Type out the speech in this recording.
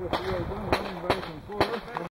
with the uh, going running back and.